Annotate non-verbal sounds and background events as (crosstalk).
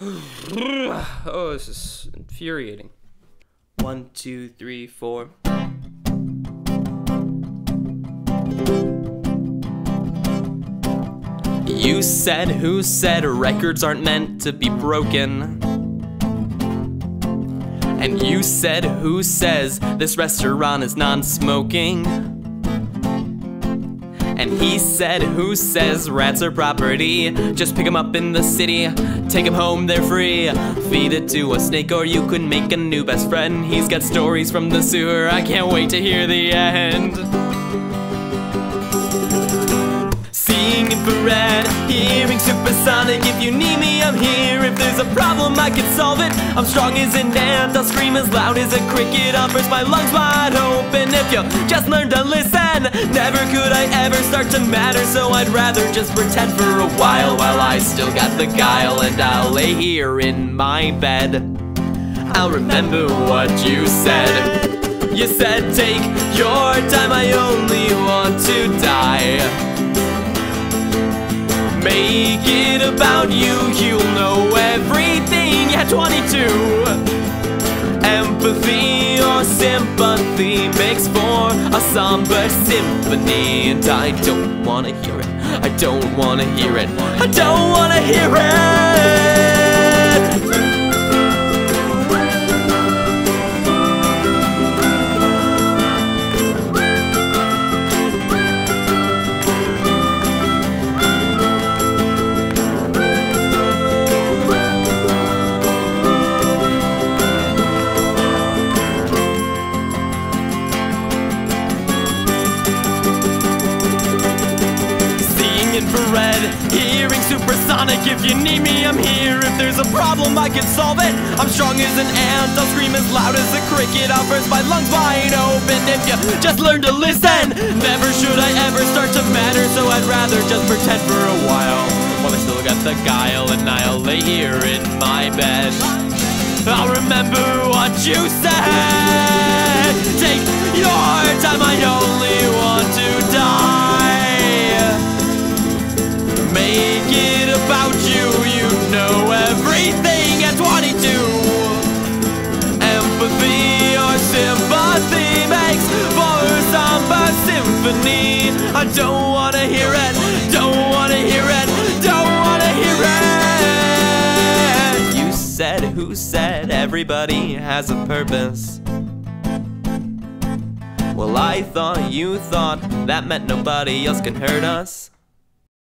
(sighs) oh, this is infuriating. One, two, three, four. You said, who said records aren't meant to be broken? And you said, who says this restaurant is non smoking? And he said, Who says rats are property? Just pick 'em up in the city, take 'em home, they're free. Feed it to a snake, or you could make a new best friend. He's got stories from the sewer, I can't wait to hear the end. Seeing infrared, hearing supersonic. If you need me, there's a problem, I can solve it. I'm strong as an ant, I'll scream as loud as a cricket. I'll burst my lungs wide open if you just learn to listen. Never could I ever start to matter, so I'd rather just pretend for a while while I still got the guile. And I'll lay here in my bed. I'll remember what you said. You said, take your time, I only want to die. Make it about you, you'll know everything. Yeah, 22. Empathy or sympathy makes for a somber symphony. And I don't wanna hear it. I don't wanna hear it. I don't infrared, hearing supersonic. If you need me, I'm here. If there's a problem, I can solve it. I'm strong as an ant, I'll scream as loud as a cricket. I'll burst my lungs wide open if you just learn to listen. Never should I ever start to matter, so I'd rather just pretend for a while. While I still got the guile, and I'll lay here in my bed. I'll remember what you said. Symphony. I don't wanna hear it, don't wanna hear it, don't wanna hear it. You said, who said everybody has a purpose? Well, I thought you thought that meant nobody else can hurt us.